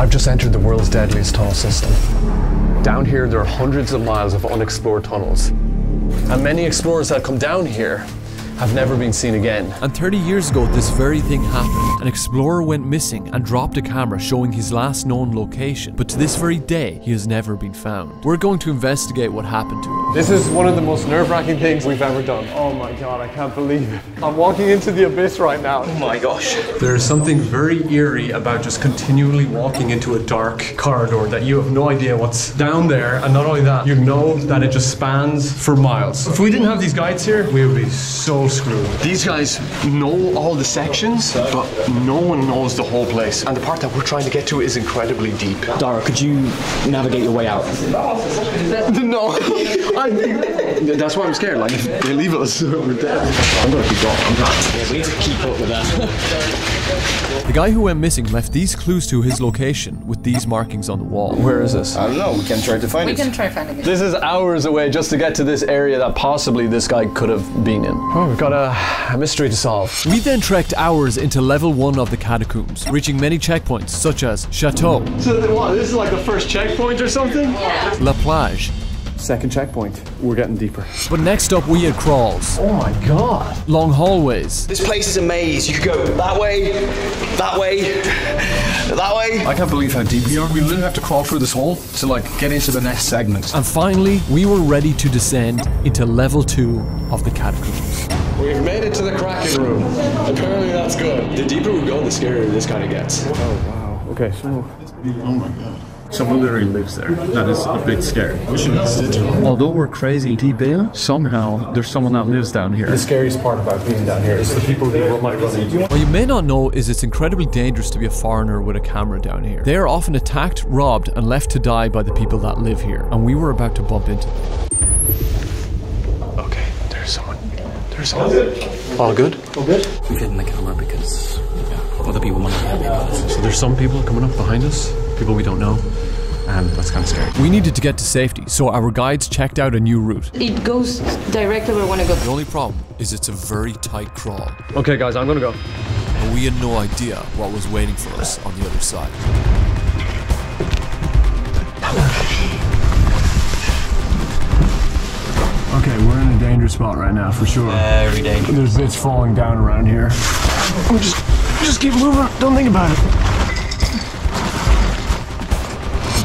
I've just entered the world's deadliest tunnel system. Down here, there are hundreds of miles of unexplored tunnels. And many explorers that come down here have never been seen again. And 30 years ago, this very thing happened. An explorer went missing and dropped a camera showing his last known location, but to this very day, he has never been found. We're going to investigate what happened to him. This is one of the most nerve-wracking things we've ever done. Oh my god, I can't believe it. I'm walking into the abyss right now. Oh my gosh. There is something very eerie about just continually walking into a dark corridor that you have no idea what's down there, and not only that, you know that it just spans for miles. If we didn't have these guides here, we would be so screwed. These guys know all the sections, but no one knows the whole place. And the part that we're trying to get to is incredibly deep. Dara, could you navigate your way out? No, I think that's why I'm scared. Like, if they leave us, we're dead. I'm gonna keep going. I'm gonna. Yeah, we need to keep up with that. The guy who went missing left these clues to his location with these markings on the wall. Where is this? I don't know. We can try to find We it. We can try finding it. This is hours away just to get to this area that possibly this guy could have been in. Oh, we've got a, a mystery to solve. We then trekked hours into level 1 of the catacombs, reaching many checkpoints such as Chateau, So what? This is like the first checkpoint or something? Yeah. La Plage, Second checkpoint. We're getting deeper. but next up we had crawls, Oh my god. long hallways, This place is a maze. You could go that way, that way, that way. I can't believe how deep we are. We literally have to crawl through this hole to like get into the next segment. and finally we were ready to descend into level 2 of the catacombs. We've made it to the Kraken room. Apparently that's good. The deeper we go, the scarier this kind of gets. Oh wow. Okay, so Oh my god. Someone literally lives there. That is a bit scary. Although we're crazy deep in, somehow there's someone that lives down here. the scariest part about being down here is the people who might run into you. What you may not know is it's incredibly dangerous to be a foreigner with a camera down here. They are often attacked, robbed, and left to die by the people that live here, and we were about to bump into them. There's good. All good? All good? We've hidden the camera because other people might not be able to. So there's some people coming up behind us, people we don't know, and that's kind of scary. We needed to get to safety, so our guides checked out a new route. It goes directly where we want to go. The only problem is it's a very tight crawl, Okay, guys, I'm gonna go. and we had no idea what was waiting for us on the other side. Spot right now for sure. Very dangerous. There's it's falling down around here. Oh, just just keep moving. Don't think about it.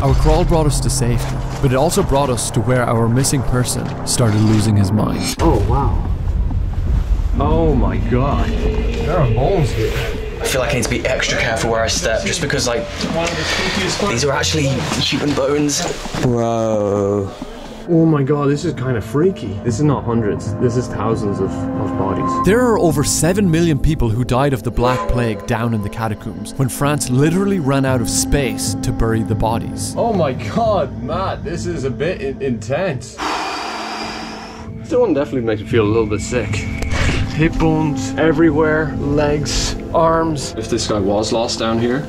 Our crawl brought us to safety, but it also brought us to where our missing person started losing his mind. Oh wow. Oh my god. There are bones here. I feel like I need to be extra careful where I step just because, like, these are actually human bones. Bro. Oh my god, this is kind of freaky. This is not hundreds. This is thousands of, of bodies. There are over 7 million people who died of the Black Plague down in the catacombs when France literally ran out of space to bury the bodies. Oh my god, Matt, this is a bit in- intense. This one definitely makes me feel a little bit sick. Hip bones everywhere, legs, arms. If this guy was lost down here,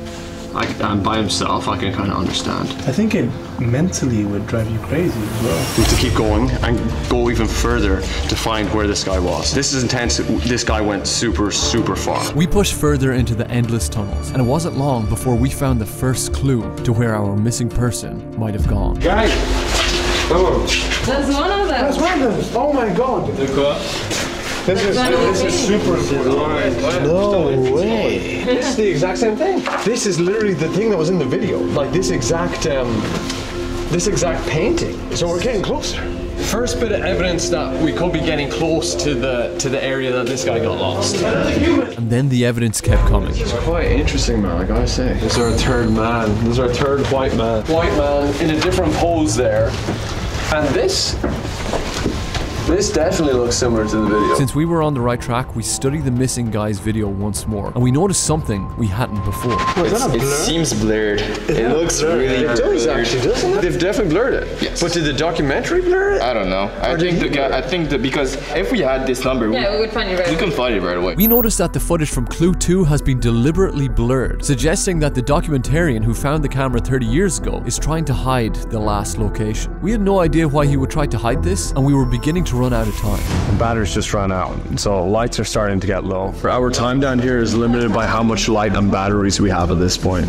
I, and um, by himself, I can kind of understand. I think it mentally would drive you crazy as well. We have to keep going and go even further to find where this guy was. This is intense. This guy went super, super far. We pushed further into the endless tunnels, and it wasn't long before we found the first clue to where our missing person might have gone. Guys! Oh, That's one of them. That's one of them. Oh my god! This is, this is super important. No way. This is the exact same thing. This is literally the thing that was in the video. Like this exact, um, this exact painting. So we're getting closer. First bit of evidence that we could be getting close to the to the area that this guy got lost. And then the evidence kept coming. It's quite interesting, man. I gotta say. This is our third man. This is our third white man. White man in a different pose there, and this. This definitely looks similar to the video. Since we were on the right track, we studied the missing guy's video once more, and we noticed something we hadn't before. It seems blurred. It looks really It does actually, doesn't it? They've definitely blurred it. Yes. But did the documentary blur it? I don't know. I think the guy, I think that because if we had this number, Yeah, we we, would find it right we away. can find it right away. We noticed that the footage from Clue 2 has been deliberately blurred, suggesting that the documentarian who found the camera 30 years ago is trying to hide the last location. We had no idea why he would try to hide this, and we were beginning to run out of time. Batteries just ran out, so lights are starting to get low. Our time down here is limited by how much light and batteries we have at this point.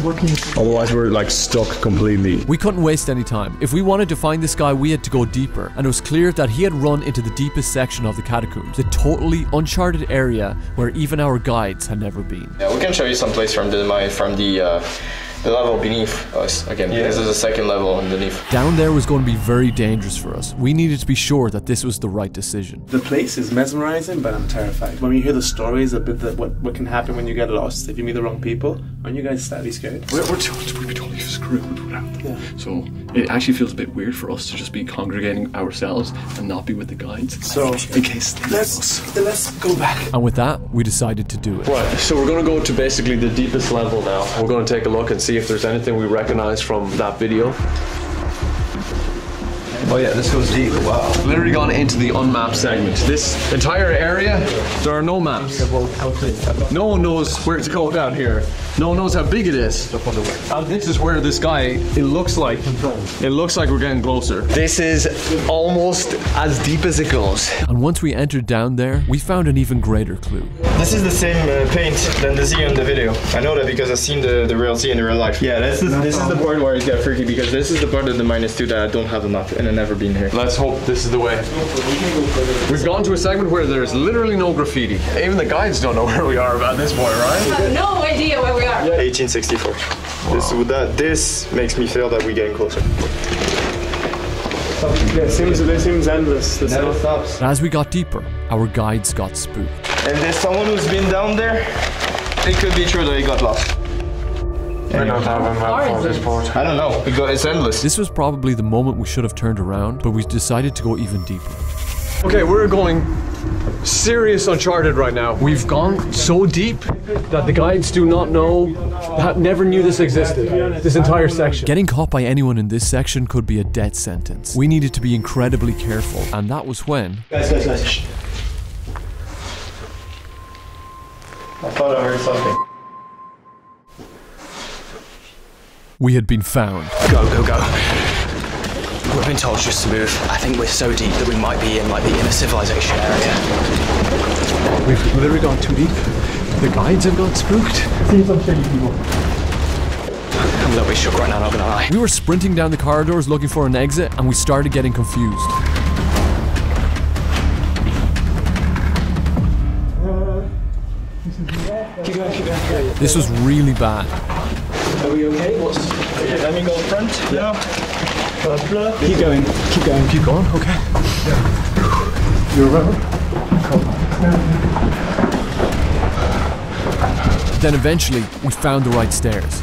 Otherwise, we're like stuck completely. We couldn't waste any time. If we wanted to find this guy, we had to go deeper, and it was clear that he had run into the deepest section of the catacombs, the totally uncharted area where even our guides had never been. Yeah, we can show you some place from the my from the uh, the level beneath us. Again, Yeah. this is the second level underneath. Down there was going to be very dangerous for us. We needed to be sure that this was the right decision. The place is mesmerizing, but I'm terrified. When you hear the stories about the, what, what can happen when you get lost, if you meet the wrong people, aren't you guys slightly scared? We're, we're, totally, we're totally screwed without So it actually feels a bit weird for us to just be congregating ourselves and not be with the guides. So in case they let's let's go back. And with that, we decided to do it. Right, so we're going to go to basically the deepest level now. We're going to take a look and see if there's anything we recognize from that video. Oh yeah, this goes deep. Wow. Literally gone into the unmapped segment. This entire area, there are no maps. No one knows where to go down here. No one knows how big it is. And this is where this guy, it looks like, it looks like we're getting closer. This is almost as deep as it goes. And once we entered down there, we found an even greater clue. This is the same uh, paint than the Z in the video. I know that because I've seen the, the real Z in real life. Yeah, this is this is the part where it gets freaky because this is the part of the minus two that I don't have enough map and I've never been here. Let's hope this is the way. We've gone to a segment where there's literally no graffiti. Even the guides don't know where we are at this point, right? have no idea where we are. 1864. This with that this makes me feel that we're getting closer. Yeah, it seems it seems endless. This Never stops. As we got deeper, our guides got spooked. And there's someone who's been down there. It could be true that he got lost. We don't have a map for this port. I don't know. It go- It's endless. This was probably the moment we should have turned around, but we decided to go even deeper. Okay, we're going serious uncharted right now. We've gone so deep that the guides do not know, ha- never knew this existed. This entire section. Getting caught by anyone in this section could be a death sentence. We needed to be incredibly careful, and that was when Guys, guys, guys. I thought I heard something. we had been found. Go, go, go. We've been told just to move. I think we're so deep that we might be in like the inner civilization area. We've literally gone too deep. The guides have got spooked. Seems like shady I'm a little bit shook right now, not gonna lie. We were sprinting down the corridors looking for an exit, and we started getting confused. This was really bad. Are we okay? What's... Let me go up front. Yeah. Keep going. Keep going. Keep going, okay. Yeah. You remember? Cool. Yeah. Then eventually, we found the right stairs.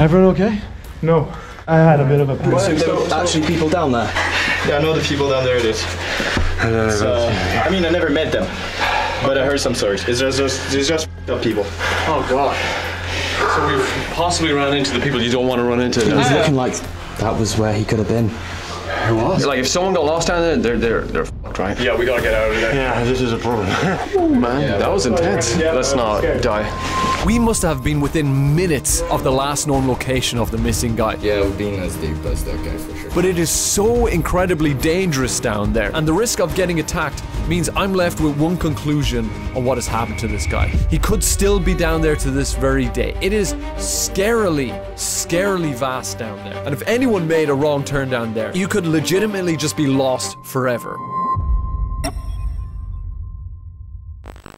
Everyone okay? No, I had a bit of a panic. So there were actually people down there. Yeah, I know the people down there. It is. So, I mean, I never met them, but I heard some stories. It's just, just it's just f***ed up people. Oh god. So we've possibly run into the people you don't want to run into. It was looking like that was where he could have been. Like if someone got lost down there, they're they're they're fucked, right? Yeah, we gotta get out of there. Yeah, this is a problem. oh man, that was intense. Let's not die. We must have been within minutes of the last known location of the missing guy. Yeah, we're being as deep as that guy for sure. But it is so incredibly dangerous down there, and the risk of getting attacked means I'm left with one conclusion on what has happened to this guy. He could still be down there to this very day. It is scarily, scarily vast down there. And if anyone made a wrong turn down there, you could legitimately just be lost forever.